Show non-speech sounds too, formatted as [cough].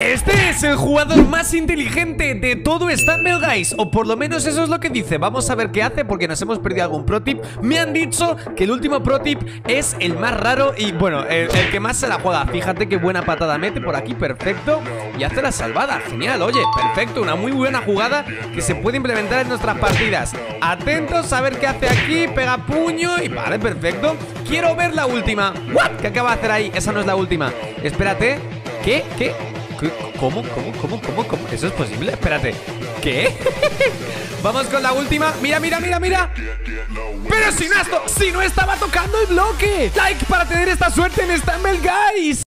Este es el jugador más inteligente de todo Stumble Guys O por lo menos eso es lo que dice. Vamos a ver qué hace porque nos hemos perdido algún pro tip. Me han dicho que el último pro tip es el más raro Y bueno, el, que más se la juega. Fíjate qué buena patada mete por aquí, perfecto. Y hace la salvada, genial, oye, perfecto. Una muy buena jugada que se puede implementar en nuestras partidas. Atentos a ver qué hace aquí Pega puño y vale, perfecto. Quiero ver la última. ¿Qué acaba de hacer ahí? Esa no es la última. Espérate. ¿Qué? ¿Qué? ¿Cómo? ¿Cómo? ¿Cómo? ¿Cómo? ¿Cómo? ¿Eso es posible? Espérate ¿Qué? [laughs] Vamos con la última Mira, mira, mira, mira Pero si no, si no estaba tocando el bloque Like para tener esta suerte en Stumble Guys